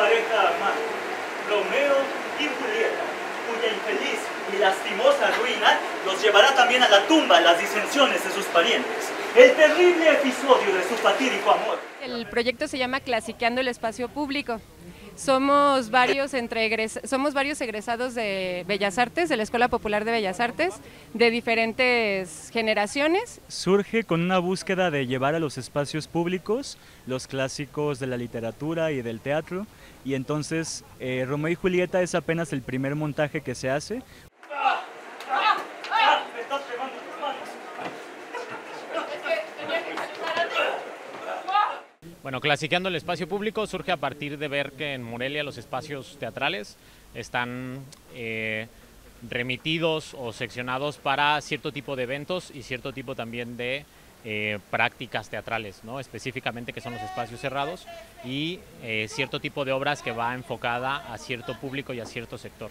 pareja amada, Romeo y Julieta, cuya infeliz y lastimosa ruina los llevará también a la tumba las disensiones de sus parientes. El terrible episodio de su fatídico amor. El proyecto se llama Clasiqueando el Espacio Público. Somos varios, somos varios egresados de Bellas Artes, de la Escuela Popular de Bellas Artes, de diferentes generaciones. Surge con una búsqueda de llevar a los espacios públicos los clásicos de la literatura y del teatro, y entonces eh, Romeo y Julieta es apenas el primer montaje que se hace, Bueno, clasiqueando el espacio público surge a partir de ver que en Morelia los espacios teatrales están eh, remitidos o seccionados para cierto tipo de eventos y cierto tipo también de eh, prácticas teatrales, ¿no? específicamente que son los espacios cerrados y eh, cierto tipo de obras que va enfocada a cierto público y a cierto sector.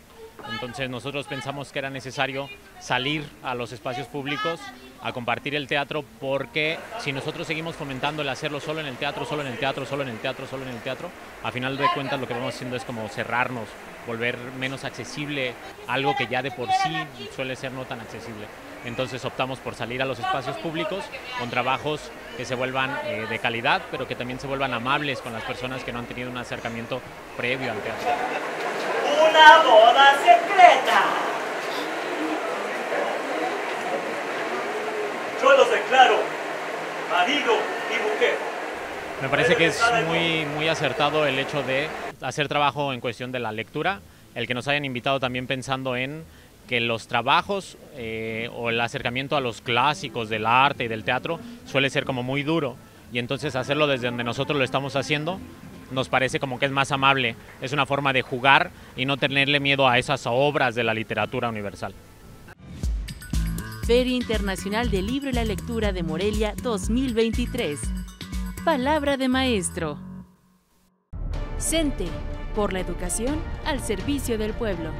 Entonces nosotros pensamos que era necesario salir a los espacios públicos a compartir el teatro porque si nosotros seguimos fomentando el hacerlo solo en el teatro, solo en el teatro, solo en el teatro, solo en el teatro, a final de cuentas lo que vamos haciendo es como cerrarnos, volver menos accesible algo que ya de por sí suele ser no tan accesible. Entonces optamos por salir a los espacios públicos con trabajos que se vuelvan eh, de calidad, pero que también se vuelvan amables con las personas que no han tenido un acercamiento previo al teatro una boda secreta. Yo los declaro marido y mujer. Me parece que es muy, muy acertado el hecho de hacer trabajo en cuestión de la lectura, el que nos hayan invitado también pensando en que los trabajos eh, o el acercamiento a los clásicos del arte y del teatro suele ser como muy duro y entonces hacerlo desde donde nosotros lo estamos haciendo nos parece como que es más amable, es una forma de jugar y no tenerle miedo a esas obras de la literatura universal. Feria Internacional del Libro y la Lectura de Morelia 2023. Palabra de maestro. CENTE, por la educación al servicio del pueblo.